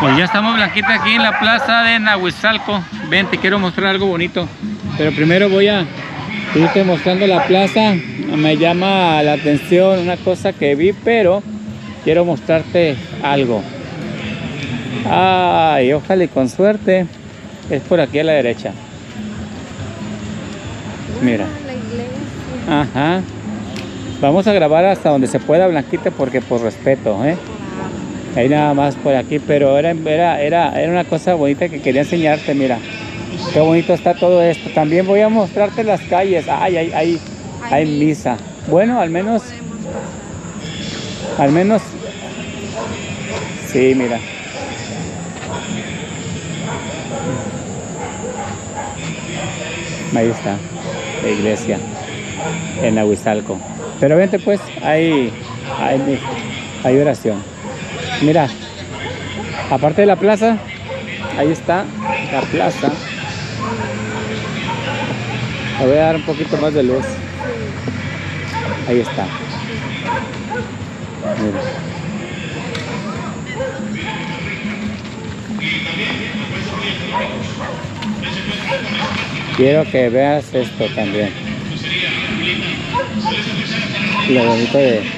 Pues ya estamos Blanquita aquí en la plaza de Nahuizalco. Ven, te quiero mostrar algo bonito. Pero primero voy a irte mostrando la plaza. Me llama la atención una cosa que vi, pero quiero mostrarte algo. Ay, ojalá y con suerte. Es por aquí a la derecha. Mira. Ajá. Vamos a grabar hasta donde se pueda, Blanquita, porque por respeto, ¿eh? Ahí nada más por aquí, pero era, era, era, era una cosa bonita que quería enseñarte, mira. Qué bonito está todo esto. También voy a mostrarte las calles. Ay, hay, hay, hay misa. Bueno, al menos, al menos, sí, mira. Ahí está, la iglesia, en Aguizalco. Pero vente pues, hay, hay, hay oración. Mira, aparte de la plaza, ahí está la plaza. Le voy a dar un poquito más de luz. Ahí está. Mira. Quiero que veas esto también. Lo bonito de,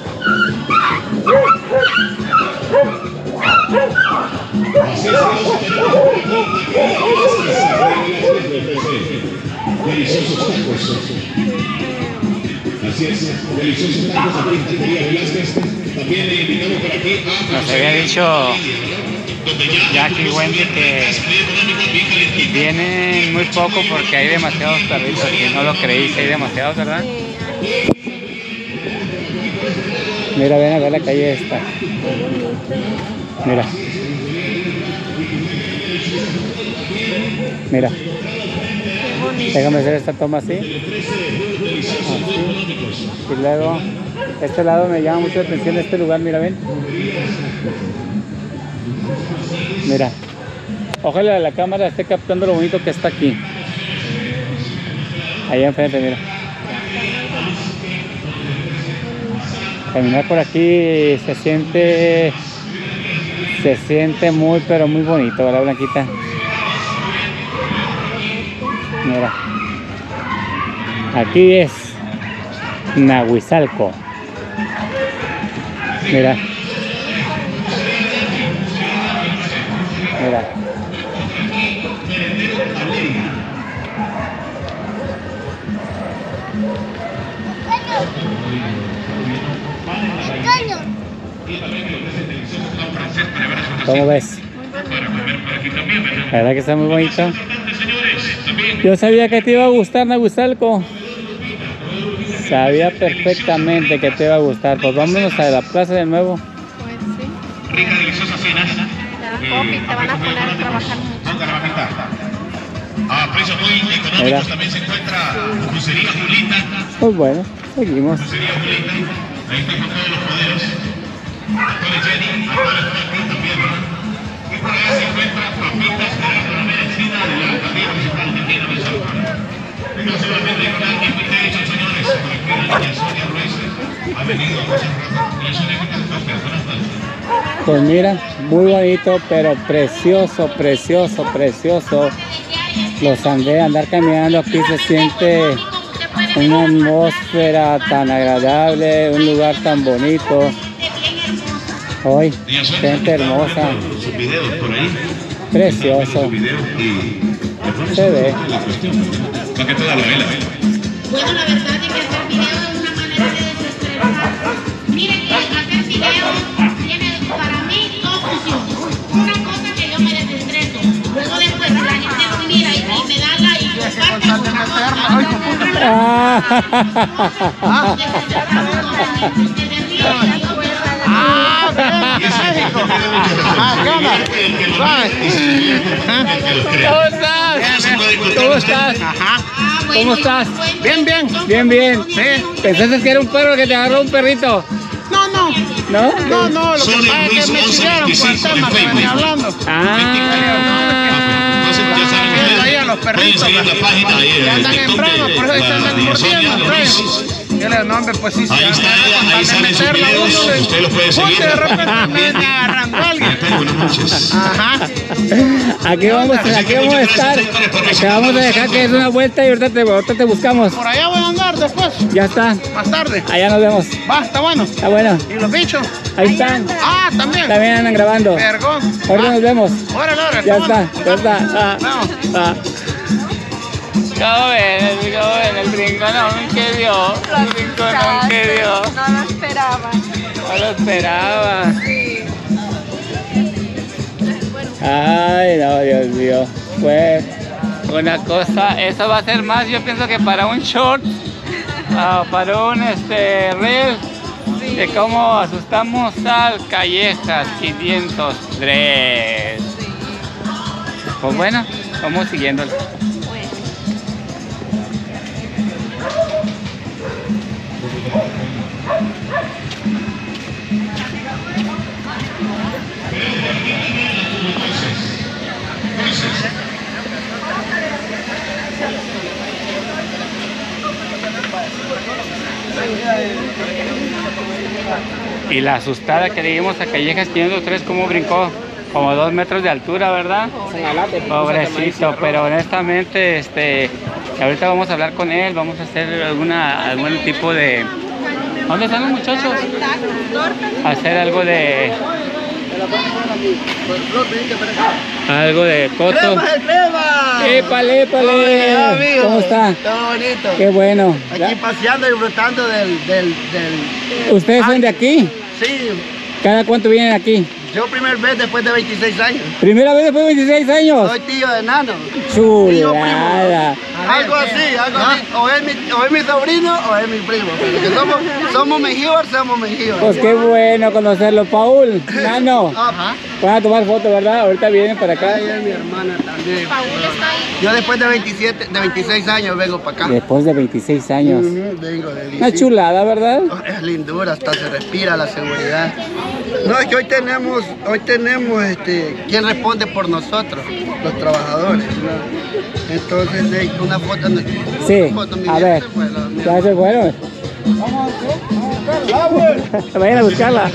Nos había dicho Jackie Wendy que vienen muy poco porque hay demasiados perritos y no lo creí, hay demasiados, ¿verdad? Mira, ven a ver la calle esta. Mira. Mira, déjame hacer esta toma así. Así. Y luego, este lado me llama mucho la atención este lugar, mira, ven. Mira. Ojalá la cámara esté captando lo bonito que está aquí. Allá enfrente, mira. Caminar por aquí se siente se siente muy pero muy bonito, ¿verdad, Blanquita? Mira. Aquí es Nahuizalco. Mira. Mira. ¿Cómo ves? La verdad que está muy bonito. Yo sabía que te iba a gustar Nahuizalco. Sabía perfectamente que te iba a gustar. Pues vámonos a la plaza de nuevo. Pues sí. rica, deliciosa cena. Te van a poner a trabajar mucho. A precios muy económicos también se encuentra Crucería Julita. Pues bueno, seguimos. Crucería Julita. Ahí está todos los poderes. Pues mira, muy bonito, pero precioso, precioso, precioso. Los andé, andar caminando aquí se siente una atmósfera tan agradable, un lugar tan bonito. Hoy, gente hermosa, sus videos por ahí. precioso. Y Se ve. la cuestión, para que toda la vela. Bueno, la verdad es que hacer video es una manera de desestresar. Miren que hacer video tiene para mí dos funciones. Una cosa que yo me desestreso. Luego después la gente me mira y, y me da la y comparte con la ¿Cómo estás? ¿Cómo estás? Ajá. ¿Cómo estás? Bien, bien. Bien, bien. Sí. ¿Pensaste que era un perro que te agarró un perrito? No, no. ¿No? No, no, lo que pasa es que me chillaron por el tema que venía hablando. Ah. Los perritos andan en de por eso Sonia mordiendo. Loris. Yo le digo, no, hombre, pues sí, Ahí está ahí salen sus videos, usted los puede seguir. De repente me agarrando alguien. Buenas noches. Ajá. Aquí vamos, aquí vamos a estar. Te vamos a dejar que es una vuelta y ahorita te, ahorita te buscamos. Por allá voy a andar después, Ya está. más tarde. Allá nos vemos. Va, está bueno. Está bueno. ¿Y los bichos? Ahí están. Ah, también. También andan grabando. Vergón. Ahorita nos vemos. Órale, órale. Ya está ya está. ¿Cómo ven? El, ¿Cómo ven? El brinconón que dio. El brinconón que dio. No lo esperaba. No lo esperaba. Ay, no, Dios mío. Fue una cosa. Eso va a ser más, yo pienso que para un short, ah, para un este reel de cómo asustamos al Callejas 503. Pues bueno, vamos siguiéndolo. Y la asustada que le dimos a Callejas 503, cómo brincó, como dos metros de altura, ¿verdad? Pobrecito, pero honestamente, este, ahorita vamos a hablar con él, vamos a hacer alguna, algún tipo de... ¿Dónde están los muchachos? Hacer algo de... Algo de coto. ¡Épale, épale! ¿Cómo está? Todo bonito. Qué bueno. Aquí paseando y disfrutando del, del, del... ¿Ustedes son de aquí? Sí, ¿Cada cuánto vienen aquí? Yo primer vez después de 26 años. ¿Primera vez después de 26 años? Soy tío de Nano. Chulada. Algo así, algo así. O es, mi, o es mi sobrino o es mi primo. Porque somos, somos mejíbar, somos mejíbar. Pues qué bueno conocerlo, Paul. Nano. Ajá. Van a tomar foto, ¿verdad? Ahorita vienen para acá. Ahí es mi hermana también. Paul está ahí. Yo después de 27, de 26 años vengo para acá. Después de 26 años. Vengo de Una chulada, ¿verdad? Es lindura, hasta se respira la seguridad. No, es que hoy tenemos, hoy tenemos este, ¿quién responde por nosotros? Los trabajadores. ¿no? Entonces, de una foto. Sí. una foto, mi A ver. se fue, la- Ya se fueron. Vayan a buscarla.